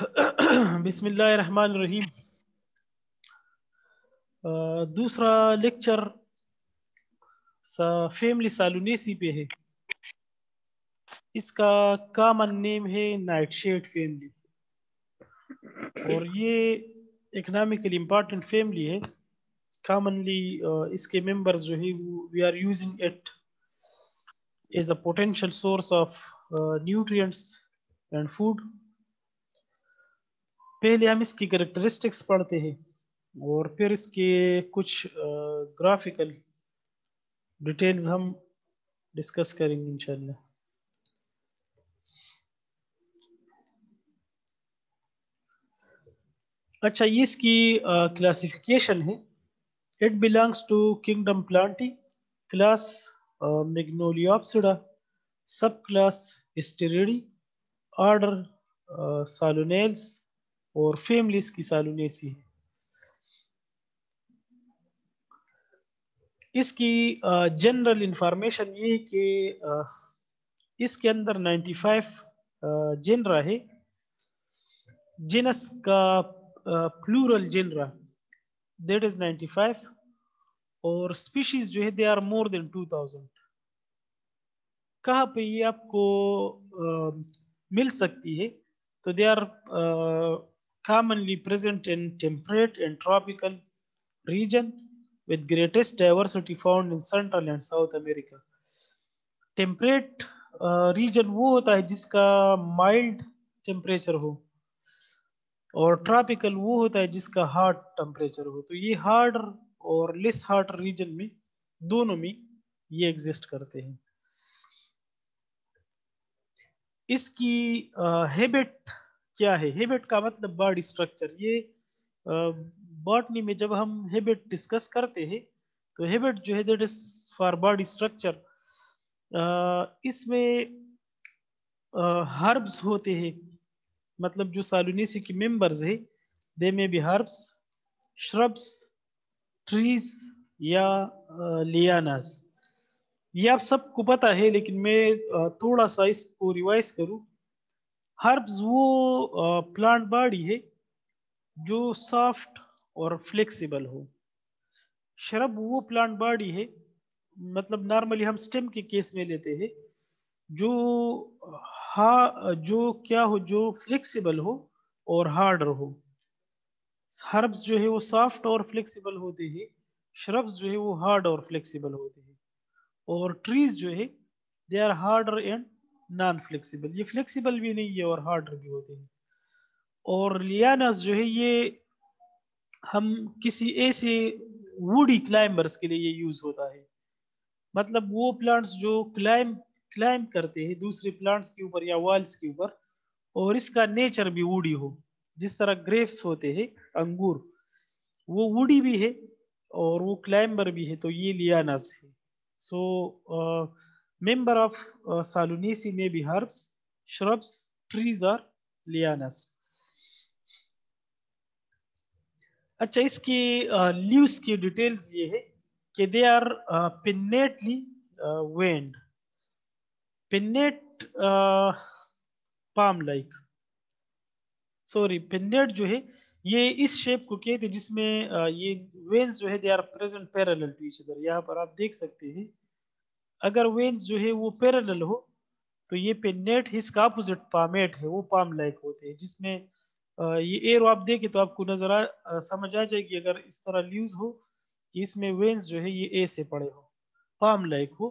बिस्मिल्लाहिर्रहमानिर्रहीम। दूसरा लेक्चर सा फैमिली सालुनेसी पे है। इसका कॉमन नेम है नाइट शेड फैमिली और ये इकोनॉमिकली इंपॉर्टेंट फैमिली है। कॉमनली इसके मेंबर्स जो है वो we are using it as a potential source of nutrients and food पहले हम इसकी करेक्टरिस्टिक्स पढ़ते हैं और फिर इसके कुछ ग्राफिकल डिटेल्स हम डिस्कस करेंगे इंशाल्लाह। अच्छा ये इसकी क्लासिफिकेशन है। It belongs to kingdom Plantae class Magnoliopsida sub class Asteridae order सालोनेल्स और फैमिलीज़ की सालुनेसी है इसकी जनरल इंफॉर्मेशन ये है कि इसके अंदर 95 जिनरा है। जिनस का प्लूरल जिनरा दैट इज़ 95 और स्पीशीज जो है दे आर मोर देन 2000 कहाँ पे ये आपको मिल सकती है? तो they are commonly present in temperate and tropical region with greatest diversity found in Central and South America. Temperate uh, region वो होता है जिसका mild temperature हो और tropical वो होता है जिसका hot temperature हो तो ये hard और less hot region में दोनों में ये exist करते हैं इसकी हैबिट uh, क्या है? हेबिट का मतलब बॉडी स्ट्रक्चर ये बॉटनी में जब हम हेबिट डिस्कस करते हैं तो हेबिट जो है that is for body structure इसमें हर्ब्स होते हैं। मतलब जो सालुनेसी की मेंबर्स है दे में भी हर्ब्स श्रब्स ट्रीज या लियानास ये आप सबको पता है, लेकिन मैं थोड़ा सा इसको रिवाइज करूँ। हर्ब्स वो प्लांट बॉडी है जो सॉफ्ट और फ्लेक्सिबल हो। शरब वो प्लांट बॉडी है मतलब नॉर्मली हम स्टेम के केस में लेते हैं, जो, हा, जो क्या हो, जो फ्लेक्सिबल हो और हार्ड हो। हर्ब्स जो है वो सॉफ्ट और फ्लेक्सिबल होते हैं श्रब्स जो है वो हार्ड और फ्लेक्सिबल होते हैं। और ट्रीज जो है they are harder and non flexible ये फ्लेक्सिबल भी नहीं है और हार्ड भी होते हैं। और लियानस जो है ये हम किसी ऐसे वुडी क्लाइंबर्स के लिए ये यूज़ होता है। मतलब वो प्लांट्स जो क्लाइम क्लाइम करते हैं दूसरे प्लांट्स के ऊपर या वॉल्स के ऊपर और इसका नेचर भी वुडी हो। जिस तरह ग्रेप्स होते हैं अंगूर वो वुडी भी है और वो क्लाइंबर भी है तो ये लियानस है। सो so, uh, Member of uh, Salonisi may be herbs, shrubs, trees or lianas. अच्छा इसकी लीव्स uh, की डिटेल्स ये है कि they are pinnately veined pinnate palm like sorry pinnate जो है ये इस शेप को कहते हैं जिसमें uh, ये वेन्स जो है they are present parallel to each other यहाँ पर आप देख सकते हैं अगर वेन्स जो है वो पैरेलल हो तो ये पेनेट इसका अपोजिट पामेट है, वो पाम लाइक होते हैं, जिसमें ये एरो आप देखे तो आपको नज़र आ समझ आ जाएगी अगर इस तरह ल्यूज हो कि इसमें वेन्स जो है ये ए से पड़े हो पाम लाइक हो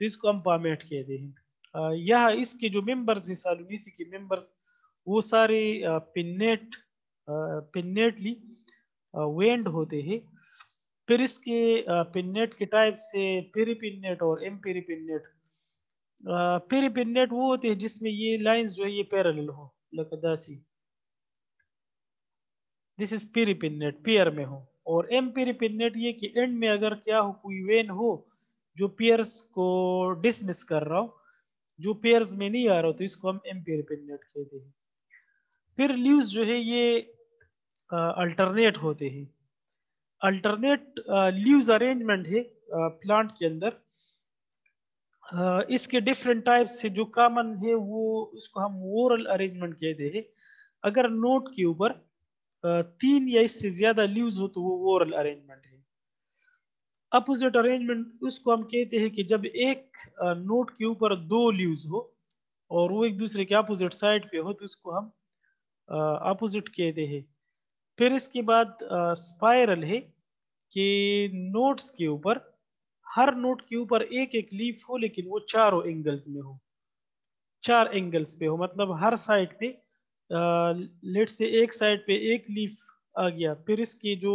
तो इसको हम पामेट कहते हैं। यह इसके जो मेंबर्स हैं सालुनीसी के मेंबर्स वो सारे पिन्नेट पिन्नेटली वेंड होते हैं। फिर इसके पिन्नेट के टाइप से पेरीपिन्नेट और एम पेरीपिन्नेट पेरीपिन्नेट वो होते हैं जिसमें ये लाइंस जो है ये पैरेलल हो, लकदासी। दिस इज़ पेरीपिन्नेट पेयर में हो। और एम पेरीपिन्नेट ये कि एंड में अगर क्या हो, कोई वेन हो, जो पेयर्स को डिसमिस कर रहा हो, जो पेयर्स में नहीं आ रहा हो तो इसको हम एम पेरीपिन्नेट कहते हैं। फिर ल्यूज जो है ये अल्टरनेट होते हैं। अल्टरनेट लीव्स अरेंजमेंट है प्लांट के अंदर। इसके डिफरेंट टाइप से जो कॉमन है, वो इसको हम ओरल अरेंजमेंट कहते हैं। अगर नोट के ऊपर तीन या इससे ज़्यादा लीव्स हो तो वो ओरल अरेंजमेंट है। अपोजिट अरेंजमेंट उसको हम कहते हैं कि जब एक नोट के ऊपर दो लीव्स हो, और वो एक दूसरे के अपोजिट साइड पे हो तो उसको हम अपोजिट कहते हैं। फिर इसके बाद स्पाइरल है कि नोट्स के ऊपर, हर नोट के ऊपर एक एक लीफ हो, लेकिन वो चारों एंगल्स में हो। चार एंगल्स पे हो मतलब हर साइड पे लेट से एक साइड पे एक लीफ आ गया, फिर इसकी जो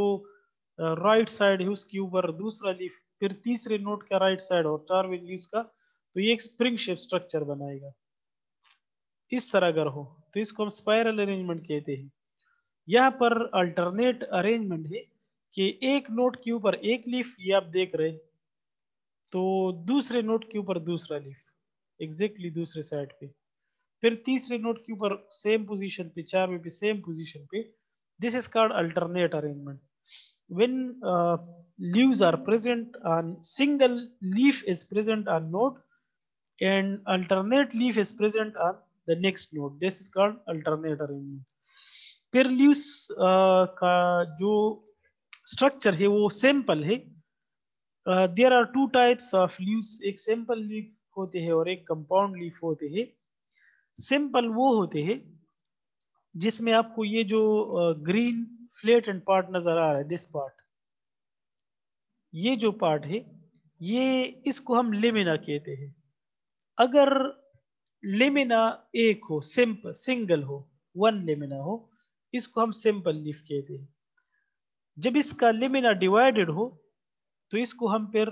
राइट साइड है उसके ऊपर दूसरा लीफ फिर तीसरे नोट का राइट साइड और चारवें लीव्स का तो ये एक स्प्रिंग शेप स्ट्रक्चर बनाएगा। इस तरह अगर हो तो इसको हम स्पाइरल अरेंजमेंट कहते हैं। यह पर अल्टरनेट अरेंजमेंट है कि एक नोट के ऊपर एक लीफ ये आप देख रहे तो दूसरे नोट के ऊपर दूसरा लीफ एग्जैक्टली दूसरे साइड पे। फिर तीसरे नोट के ऊपर सेम पोजीशन पे, चार में पे सेम पोजीशन पे this is called alternate arrangement when leaves are present on single leaf is present on node and alternate leaf is present on the next node this is called alternate arrangement फिर leaves uh, का जो structure है वो simple है. There are two types of leaves एक simple leaf होते हैं और एक कंपाउंड लीफ होते हैं. सिंपल वो होते हैं जिसमें आपको ये जो ग्रीन फ्लेट एंड पार्ट नज़र आ रहा है दिस पार्ट ये जो पार्ट है ये इसको हम लेमिना कहते हैं. अगर लेमिना एक हो सिंपल सिंगल हो वन लेमिना हो इसको हम सिंपल लीफ कहते हैं। जब इसका लेमिना डिवाइडेड हो तो इसको हम फिर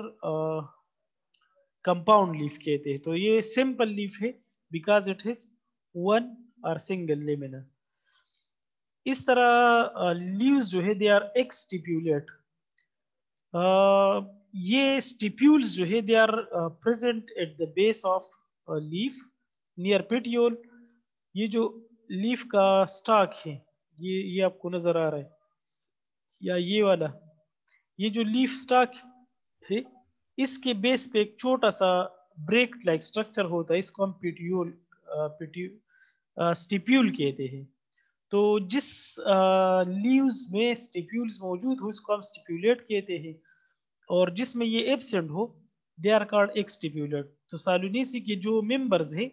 कंपाउंड लीफ कहते हैं। तो ये सिंपल लीफ है बिकॉज़ इट इज़ वन और सिंगल लेमिना इस तरह लीव्स जो है दे आर एक्सटिप्यूलेट ये स्टिप्यूल्स जो है they are present at the base of leaf near petiole ये जो लीफ का स्टॉक है ये ये आपको नज़र आ रहा है। या ये वाला, ये जो लीफ स्टॉक है, इसके बेस पे एक छोटा सा ब्रेक लाइक स्ट्रक्चर होता है, इसको हम पेटियोल पेटियो स्टिप्यूल कहते हैं। तो जिस लीव्स में स्टिप्यूल्स मौजूद हो, इसको हम स्टिप्यूलेट कहते हैं। और जिसमें ये एबसेंट हो दे आर कॉल्ड एक्सटिप्यूलेट तो सालुनेसी के जो मेंबर्स हैं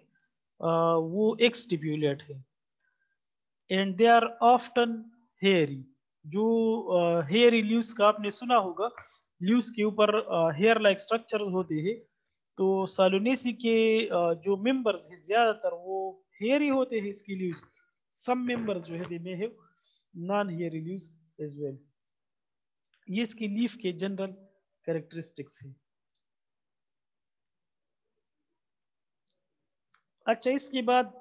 वो एक्सटिप्यूलेट है। And they are often hairy जो हेयरी लीव्स का आपने सुना होगा लीव्स के ऊपर हेयर लाइक स्ट्रक्चर होते हैं तो सालुनेसी के जो मेंबर्स हैं, ज़्यादातर वो हेयरी होते हैं इसकी लीव्स some members जो है, they may have non hairy leaves as well. ये इसकी लीफ के जनरल कैरेक्टरिस्टिक्स है. अच्छा इसके बाद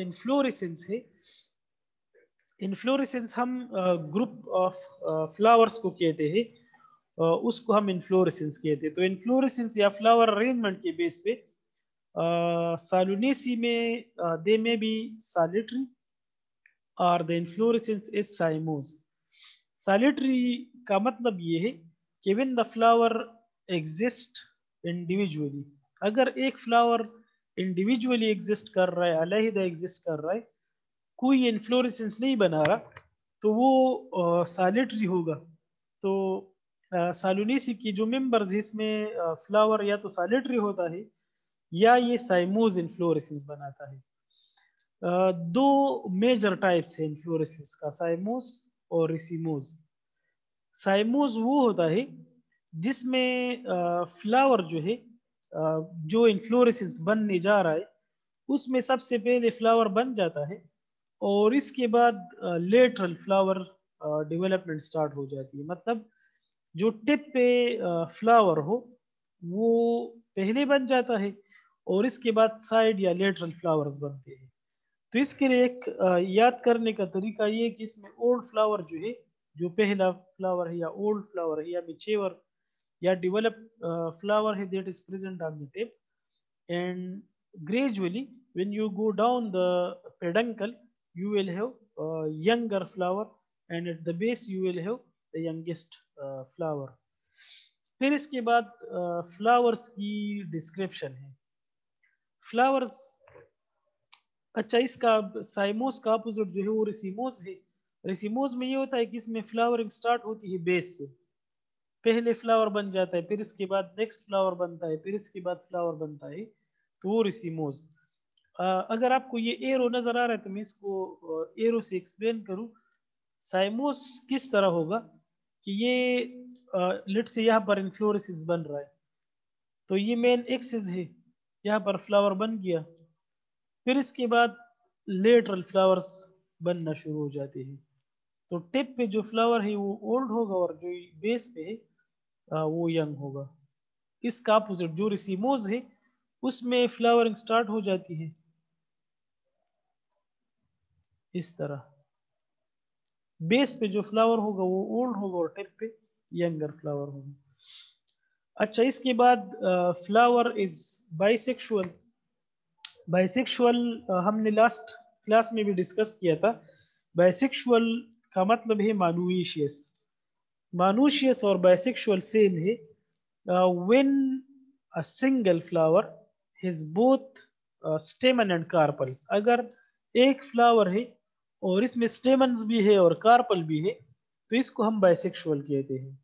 इन्फ्लोरेसेंस है. इन्फ्लोरेसेंस हम ग्रुप ऑफ़ फ्लावर्स को कहते हैं उसको हम इन्फ्लोरेसेंस कहते हैं। तो इन्फ्लोरेसेंस या फ्लावर अरेंजमेंट के बेस पे सालुनेसी में दे में बी सॉलिटरी और the inflorescence is cymose solitary का मतलब ये है कि when the flower exist individually अगर एक फ्लावर इंडिविजुअली एग्जिस्ट कर रहा है अलहदा एग्जिस्ट कर रहा है कोई इन्फ्लोरेसेंस नहीं बना रहा तो वो सॉलिटरी होगा। तो सालुनेसी की जो मेंबर्स है, इसमें फ्लावर या तो सॉलिटरी होता है, या ये साइमोज इन्फ्लोरेसेंस बनाता है। दो मेजर टाइप्स है इन्फ्लोरेसेंस का साइमोस और रिसीमोस साइमोज वो होता है, जिसमें फ्लावर जो है जो इन्फ्लोरेसेंस बनने जा रहा है, उसमें सबसे पहले फ्लावर बन जाता है और इसके बाद लेटरल फ्लावर डेवलपमेंट स्टार्ट हो जाती है। मतलब जो टिप पे फ्लावर हो, वो पहले बन जाता है और इसके बाद साइड या लेटरल फ्लावर्स बनते हैं। तो इसके लिए एक याद करने का तरीका ये कि इसमें ओल्ड फ्लावर जो है, जो पहला फ्लावर है या ओल्ड फ्लावर है या मिचेवर या डेवलप फ्लावर है that is present on the tip and gradually when you go down the peduncle you will have uh, younger flower and at the base you will have the youngest uh, flower. फिर इसके बाद flowers uh, की description है। Flowers अच्छा इसका साइमोस का opposite जो है वो रिसीमोस है। रिसीमोस में ये होता है कि इसमें फ्लावरिंग स्टार्ट होती है बेस से। पहले फ्लावर बन जाता है फिर इसके बाद नेक्स्ट फ्लावर बनता है फिर इसके बाद फ्लावर बनता है तो वो रिसीमोस अगर आपको ये एरो नज़र आ रहा है तो मैं इसको एरो से एक्सप्लेन करूँ। साइमोस किस तरह होगा कि ये लेट से यहाँ पर इन्फ्लोरेसिस बन रहा है। तो ये मेन एक्सिस है, यहाँ पर फ्लावर बन गया। फिर इसके बाद लेटरल फ्लावर्स बनना शुरू हो जाते हैं। तो टिप पे जो फ्लावर है, वो ओल्ड होगा और जो बेस पे है वो यंग होगा। इसका अपोजिट जो रिसीमोज है, उसमें फ्लावरिंग स्टार्ट हो जाती है। इस तरह। बेस पे जो फ्लावर होगा, वो ओल्ड होगा और टिप पे यंगर फ्लावर होगा। अच्छा इसके बाद फ्लावर इज़ बाइसेक्सुअल बाइसेक्सुअल हमने लास्ट क्लास में भी डिस्कस किया था। बाइसेक्सुअल का मतलब है मानुशियस मानुशियस और बाइसेक्सुअल सेम है। When a single flower has both stamen and carpels अगर एक फ्लावर है और इसमें स्टेमन्स भी है और कार्पल भी है तो इसको हम बाइसेक्सुअल कहते हैं।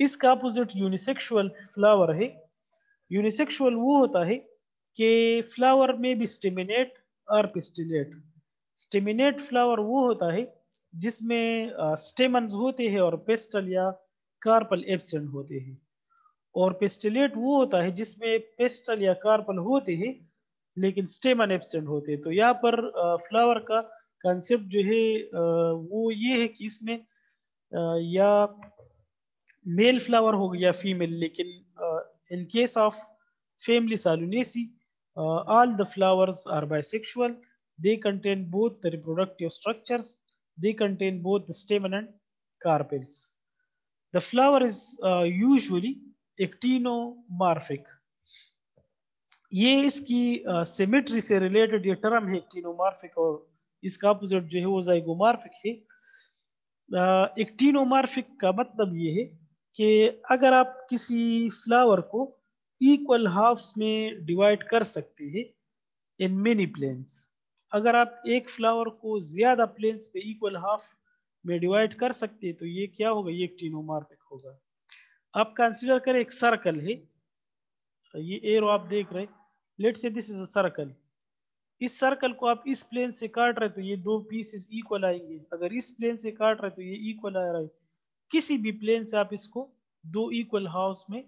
इसका अपोजिट यूनिसेक्सुअल फ्लावर है। यूनिसेक्सुअल वो होता है कि फ्लावर में भी स्टेमिनेट और पिस्टिलेट स्टेमिनेट फ्लावर वो होता है जिसमें स्टेमन्स होते हैं और पेस्टल या कार्पल एबसेंट होते हैं। और पेस्टिलेट वो होता है जिसमें पेस्टल या कार्पल होते हैं, लेकिन स्टेमन एबसेंट होते हैं। तो यहाँ पर फ्लावर का कंसेप्ट जो है वो ये है कि इसमें या मेल फ्लावर हो गया फीमेल लेकिन in case of family Solanaceae all the flowers are bisexual they contain both the reproductive structures they contain both the stamen and carpels the flower is usually actinomorphic ये इसकी symmetry से related ये term है actinomorphic और इसका opposite जो है वो जाइगोमार्फिक है। एक्टिनोमार्फिक का मतलब ये है कि अगर आप किसी फ्लावर को इक्वल हाफ्स में डिवाइड कर सकते हैं इन मेनी प्लेन्स अगर आप एक फ्लावर को ज़्यादा प्लेन्स पे इक्वल हाफ़ में डिवाइड कर सकते हैं तो ये क्या होगा? ये टीनोमार्फिक होगा। आप कंसीडर करें एक सर्कल है। ये एरो आप देख रहे let say this is a circle इस सर्कल को आप इस प्लेन से काट रहे तो ये दो पीसेस इक्वल आएँगे। अगर इस प्लेन से काट रहे तो ये इक्वल आ रहा है। किसी भी प्लेन से आप इसको दो इक्वल हाउस में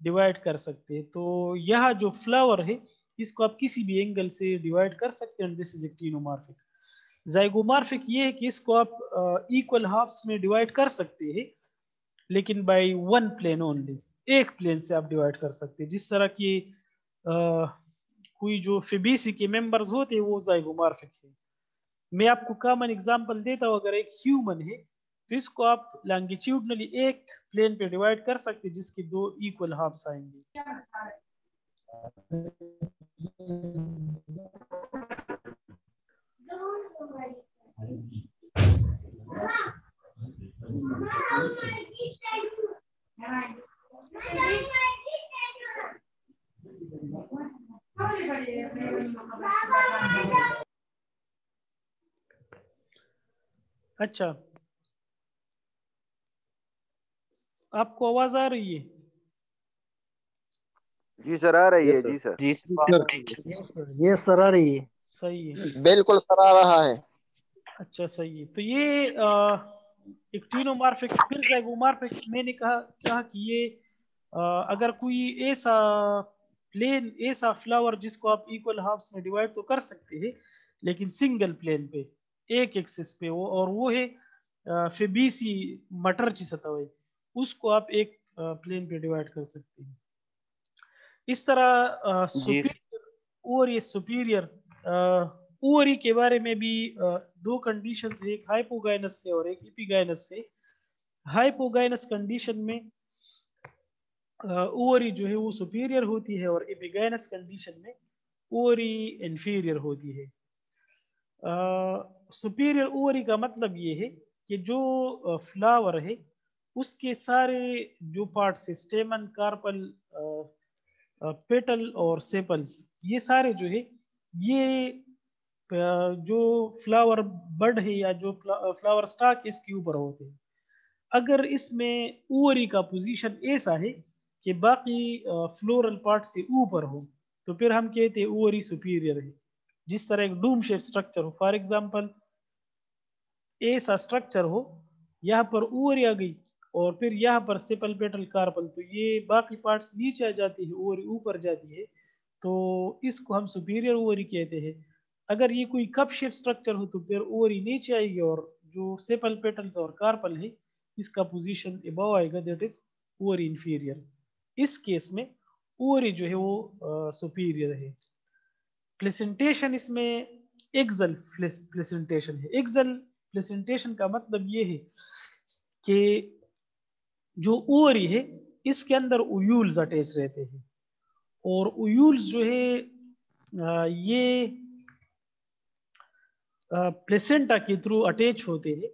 डिवाइड कर सकते हैं। तो यह जो फ्लावर है इसको आप किसी भी एंगल से डिवाइड कर सकते हैं। दिस इज़ एक्टिनोमार्फिक जाइगोमार्फिक ये है कि इसको आप इक्वल uh, हाफ्स में डिवाइड कर सकते हैं लेकिन बाय वन प्लेन ओनली एक प्लेन से आप डिवाइड कर सकते हैं। जिस तरह की कोई जो फेबीसी के मेंबर्स होते हैं, वो जाइगोमार्फिक है मैं आपको कॉमन एग्जांपल देता हूँ, अगर एक ह्यूमन है तो इसको आप लैंगिट्यूडनली एक प्लेन पे डिवाइड कर सकते जिसके दो इक्वल हाफ्स आएँगे। अच्छा। आपको आवाज़ आ रही है? जी सर आ रही है जी सर। जी सर ये सर आ रही है। सही है। बिल्कुल सर आ रहा है। अच्छा सही है। तो ये एक टीनोमार्फिक फिर जाइगोमार्फिक मैंने कहा कहा कि ये आ, अगर कोई ऐसा प्लेन ऐसा फ्लावर जिसको आप इक्वल हाफ्स में डिवाइड तो कर सकते हैं लेकिन सिंगल प्लेन पे एक एक्सिस पे वो और वो है फेबीसी मटर ची सतह उसको आप एक प्लेन पे डिवाइड कर सकते हैं। इस तरह सुपीरियर और ये सुपीरियर ओवरी के बारे में भी दो कंडीशन एक हाइपोगाइनस से और एक इपिगाइनस से। हाइपोगाइनस कंडीशन में ओवरी जो है वो सुपीरियर होती है और इपिगाइनस कंडीशन में ओवरी इंफीरियर होती है। सुपीरियर ओवरी का मतलब ये है कि जो फ्लावर है, उसके सारे जो पार्ट्स है स्टेमन कार्पल पेटल और सेपल्स ये सारे जो है, ये जो फ्लावर बर्ड है या जो फ्लावर स्टॉक इसके ऊपर होते हैं। अगर इसमें ओवरी का पोजीशन ऐसा है कि बाकी फ्लोरल पार्ट से ऊपर हो तो फिर हम कहते हैं ओवरी सुपीरियर है। जिस तरह एक डूम शेप स्ट्रक्चर हो फॉर एग्जांपल ऐसा स्ट्रक्चर हो, यहाँ पर ओवरी आ गई और फिर यहाँ पर सेपल पेटल कार्पल तो ये बाकी पार्ट्स नीचे आ जाती है ओवरी ऊपर जाती है तो इसको हम सुपीरियर ओवरी कहते हैं। अगर ये कोई कप शेप स्ट्रक्चर हो तो फिर ओवरी नीचे आएगी और जो सेपल पेटल्स और कार्पल है, इसका पोजीशन अबव आएगा दैट इज़ ओवरी इंफीरियर इस केस में ओवरी जो है वो सुपीरियर है। प्लेसेंटेशन इसमें एक्सल प्लेसेंटेशन है। एक्सल प्लेसेंटेशन का मतलब ये है कि जो ओवरी है, इसके अंदर उयूल्स अटैच रहते हैं। और उयूल्स जो है ये प्लेसेंटा के थ्रू अटैच होते हैं।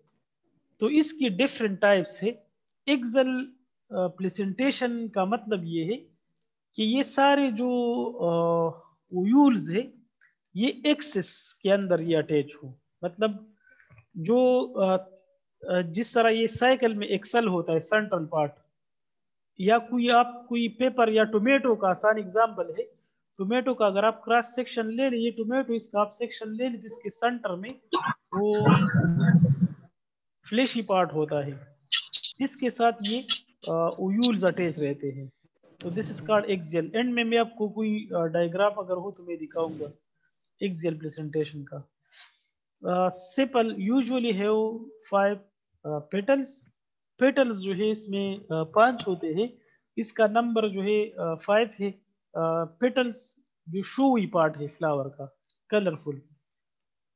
तो इसकी डिफरेंट टाइप्स है। एक्सल प्लेसेंटेशन का मतलब ये है कि ये सारे जो उयूल्स है, ये एक्सिस के अंदर ये अटैच हो। मतलब जो जिस तरह ये साइकिल में एक्सल होता है सेंट्रल पार्ट या कोई आप, कोई पेपर या टोमेटो का आसान एग्ज़ाम्पल है टोमेटो का अगर आप क्रॉस सेक्शन ले लीजिए टोमेटो इसका आप सेक्शन ले लीजिए, जिसके सेंटर में वो फ्लेशी पार्ट होता है। जिसके साथ ये ओयूल्स अटैच रहते हैं। तो this is called axial and में मैं आपको कोई डायग्राम अगर हो तो मैं दिखाऊँगा एक्सियल प्रेजेंटेशन का। Sepal usually have five petals petals जो है इसमें पाँच होते हैं। इसका नंबर जो है फाइव है। पेटल्स जो शोई पार्ट है फ्लावर का कलरफुल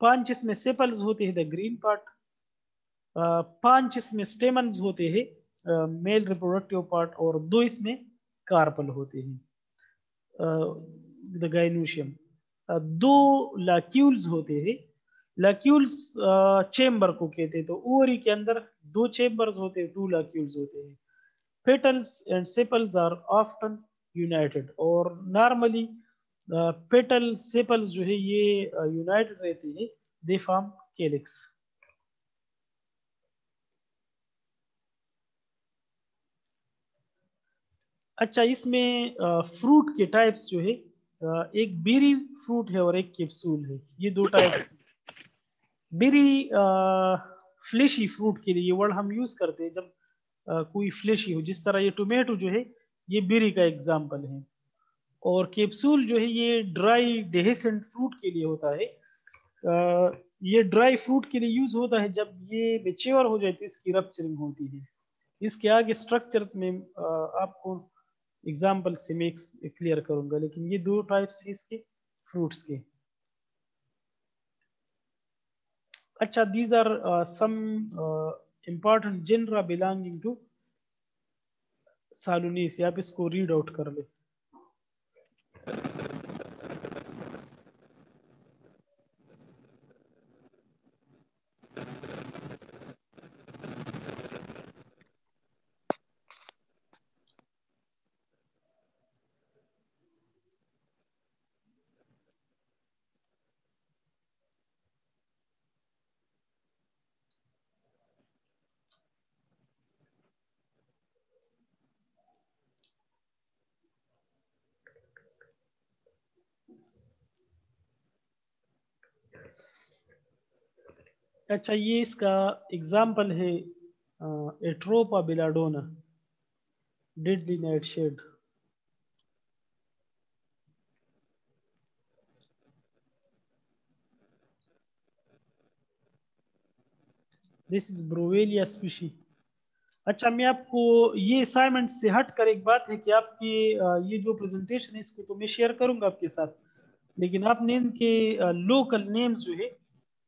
पाँच इसमें सेपल्स होते हैं द ग्रीन पार्ट पाँच इसमें स्टेमन्स होते हैं। मेल रिप्रोडक्टिव पार्ट और दो इसमें कार्पल होते हैं। द गाइनोशियम दो लैक्यूल्स होते हैं। लैक्यूल्स चेम्बर को कहते हैं तो ओवरी के अंदर दो चेम्बर्स होते हैं टू लैक्यूल्स होते हैं। Petals and sepals are often united और नॉर्मली पेटल सेपल्स जो है, ये यूनाइटेड रहते हैं। दे फॉर्म केलिक्स अच्छा इसमें फ्रूट के टाइप्स जो है एक बेरी फ्रूट है और एक कैप्सूल है। ये दो टाइप बेरी फ्लेशी फ्रूट के लिए ये वर्ड हम यूज़ करते हैं जब आ, कोई फ्लेशी हो। जिस तरह ये टोमेटो जो है ये बेरी का एग्ज़ाम्पल है। और कैप्सूल जो है ये ड्राई डेहेसेंट फ्रूट के लिए होता है। आ, ये ड्राई फ्रूट के लिए यूज़ होता है जब ये मेच्योर हो जाए तो इसकी रप्चरिंग होती है। इसके आगे स्ट्रक्चर्स में आ, आपको एग्ज़ाम्पल से मैं क्लियर करूँगा, लेकिन ये दो टाइप्स है इसके फ्रूट्स के। अच्छा these are some important genera belonging to Solanaceae आप इसको रीड आउट कर ले। अच्छा ये इसका एग्ज़ाम्पल है Atropa belladonna deadly nightshade. This is Browallia species अच्छा मैं आपको ये असाइनमेंट से हट कर एक बात है कि आपकी ये जो प्रेजेंटेशन है, इसको तो मैं शेयर करूँगा आपके साथ। लेकिन आपने इनके लोकल नेम्स जो है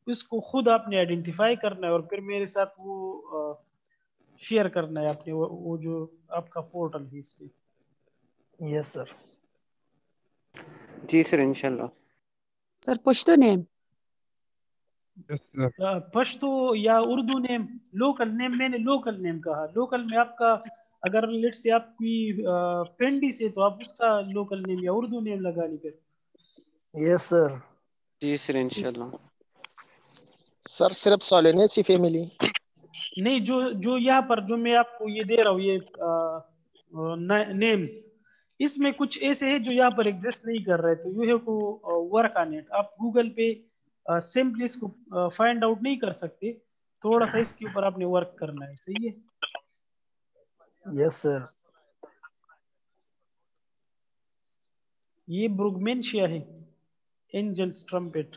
इसको खुद आपने आइडेंटिफाई करना है और फिर मेरे साथ वो शेयर करना है आपने वो, वो जो आपका पोर्टल है इस पे। यस सर जी सर इंशाल्लाह सर पश्तो नेम पश्तो या उर्दू नेम लोकल नेम मैंने लोकल नेम कहा। लोकल में आपका अगर लेट से आप कोई पेंडी से तो आप उसका लोकल नेम या उर्दू नेम लगा ली फिर। यस सर जी सर इंशाल्लाह सर सिर्फ़ सोलेनेसी फैमिली नहीं जो जो यहाँ पर जो मैं आपको ये दे रहा हूँ ये नेम्स इसमें कुछ ऐसे हैं जो यहाँ पर एग्जिस्ट नहीं कर रहे तो you have to work on it आप गूगल पे सिंपली इसको फाइंड आउट नहीं कर सकते थोड़ा सा इसके ऊपर आपने वर्क करना है सही है? यस सर ये ब्रुगमेंशिया है एंजल्स ट्रम्पेट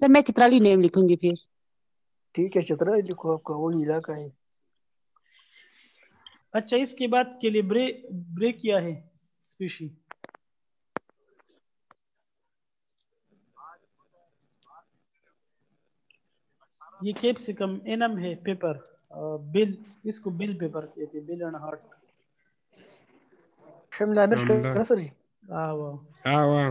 सर मैं चित्राली नेम लिखूँगी फिर ठीक है चित्राली लिखो आपका वही इलाका है अच्छा इसके बाद के लिए ब्रे ब्रे किया है स्पीशी ये कैप्सिकम एनम है पेपर बिल इसको बिल पेपर कहते हैं बिल एंड हार्ट शिमला मिर्च का सर जी हाँ वाह हाँ वाह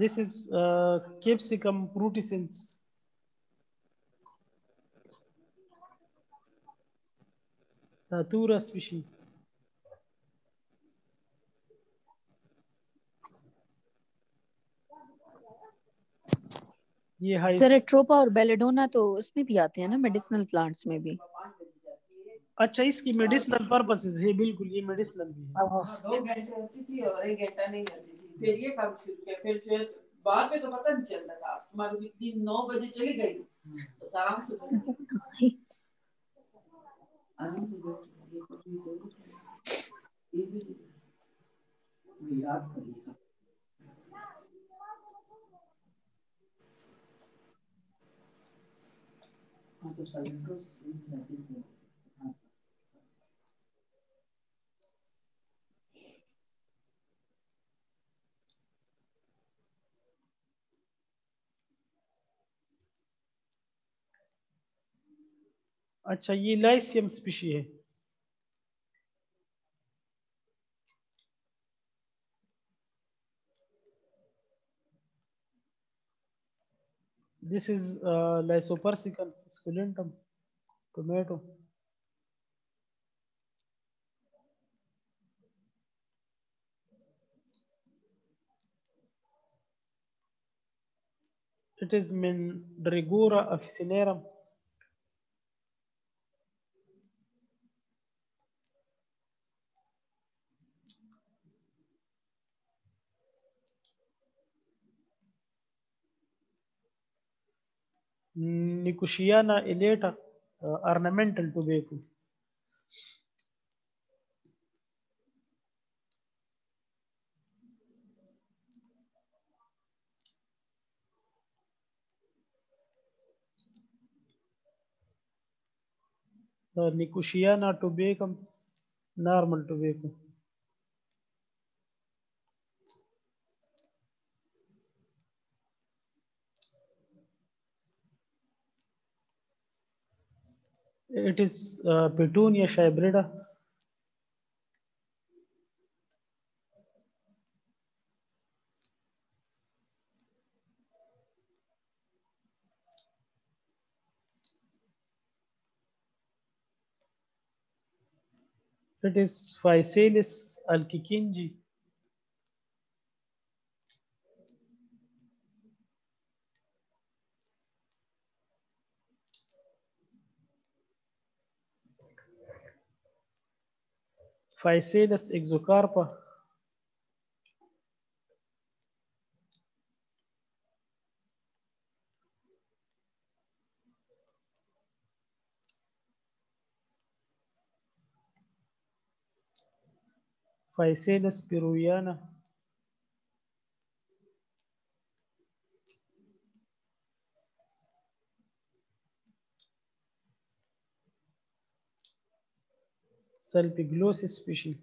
This is uh, capsicum bruticins. Uh, Natura species. ये हाई सेरेट्रोपा और बेलेडोना तो उसमें भी आते हैं ना मेडिसिनल प्लांट्स में भी। अच्छा इसकी मेडिसिनल पर्पसेस है बिल्कुल ये मेडिसिनल भी है। दो घंटे होती थी और एक घंटा नहीं होती थी। फिर ये काम शुरू किया। फिर फिर बाद में तो पता नहीं चलता था। हमारी दिन नौ बजे चली गई। तो आराम से आराम से ये कुछ भी ये भी ये याद करिएगा। तो अच्छा ये लाइसियम स्पीशी है। This is uh, Lysopersicum tomato. It is Mandrigora officinarum. Uh, tobacco. Uh, Nicotiana tobacco, normal tobacco. It is uh, Petunia hybrida. It is Physalis alkikinji. Faecedas, exocarpa. Faecedas peruviana. Salpiglosis species.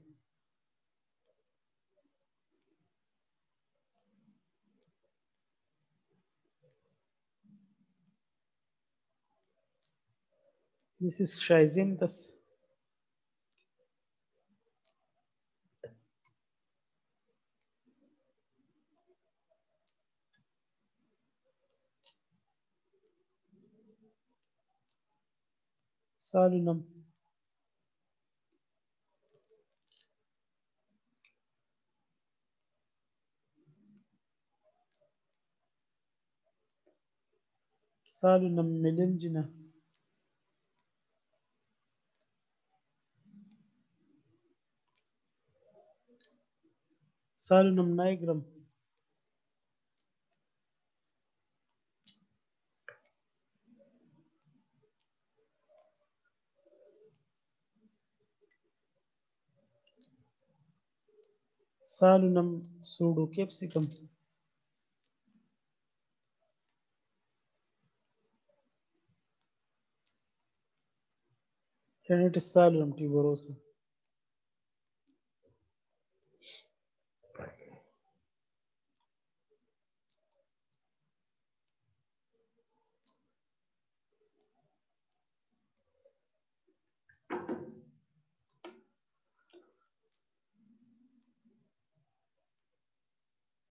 This is Schizanthus. Solinum. Solinum melangina. Solinum nigrum. Solinum pseudocapsicum. And it is Solinum tuberosa.